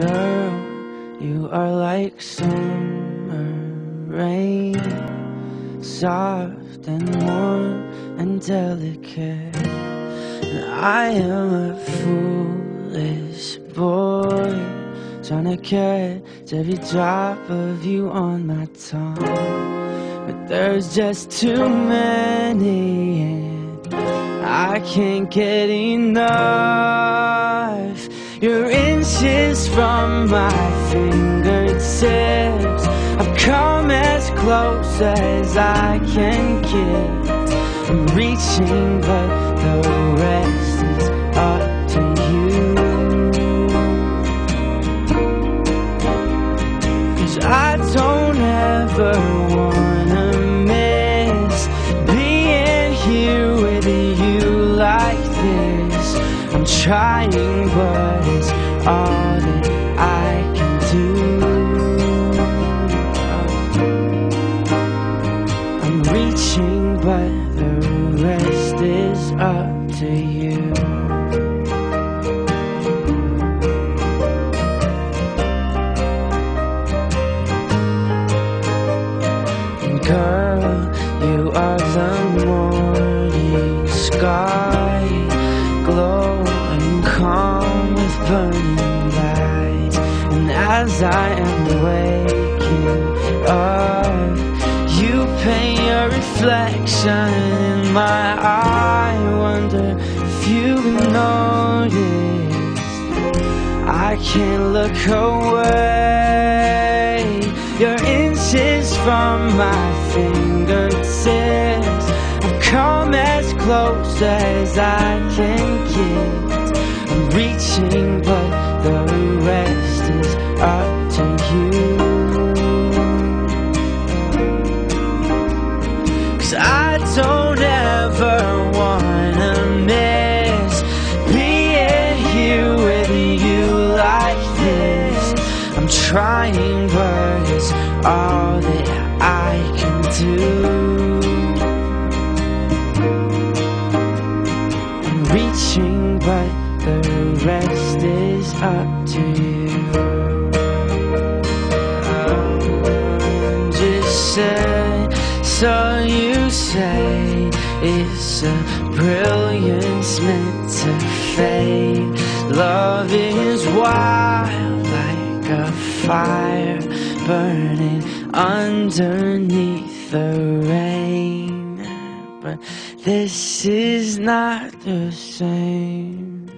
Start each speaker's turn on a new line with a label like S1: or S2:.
S1: Girl, you are like summer rain, soft and warm and delicate. And I am a foolish boy, trying to catch every drop of you on my tongue. But there's just too many, and I can't get enough. You're from my fingertips. I've come as close as I can get. I'm reaching, but the rest is up to you. Cause I don't ever wanna miss being here with you like this. I'm trying, but it's all that I can do. I'm reaching, but the rest is up to you. Light. And as I am waking up, you paint your reflection in my eye. Wonder if you've noticed. I can't look away. You're inches from my fingertips. I've come as close as I can get. I'm reaching, all that I can do. I'm reaching, but the rest is up to you. Um, just say, so you say it's a brilliance meant to fade. Love is wild like a fire burning underneath the rain. But this is not the same.